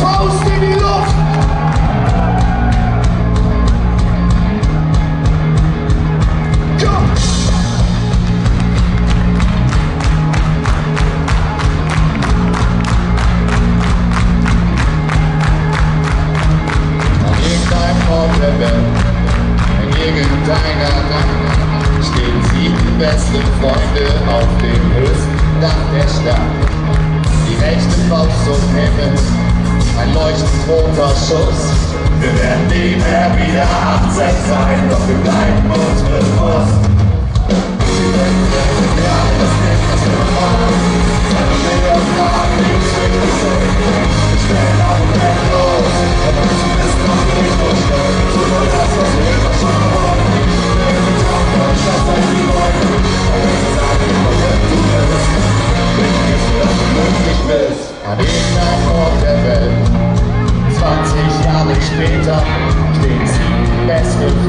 Faust in die Luft. Beste Freunde auf dem höchsten Dach der Stadt. Die rechte Faust zum Himmel, Schuss. Wir werden nie mehr wieder 18 sein, doch wir bleiben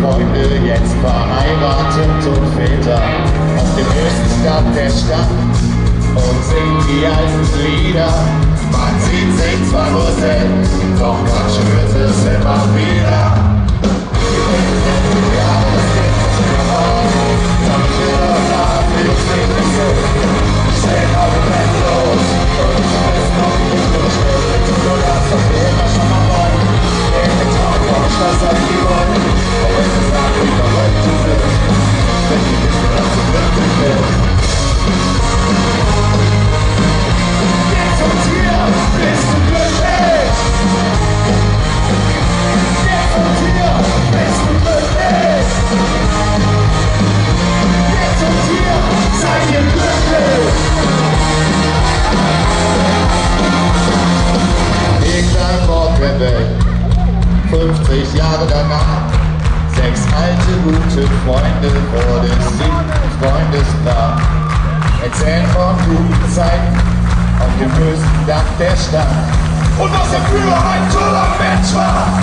Freunde jetzt verheiratet und Väter auf dem höchsten Dach der Stadt und singen die alten Lieder. Man sieht sich zwar nur selten, doch man spürt es immer Welt, 50 Jahre danach, sechs alte gute Freunde vor des siebten Freundes Grab, erzählen von guten Zeiten. Auf dem höchsten Dach der Stadt. Und was er früher ein toller Mensch war,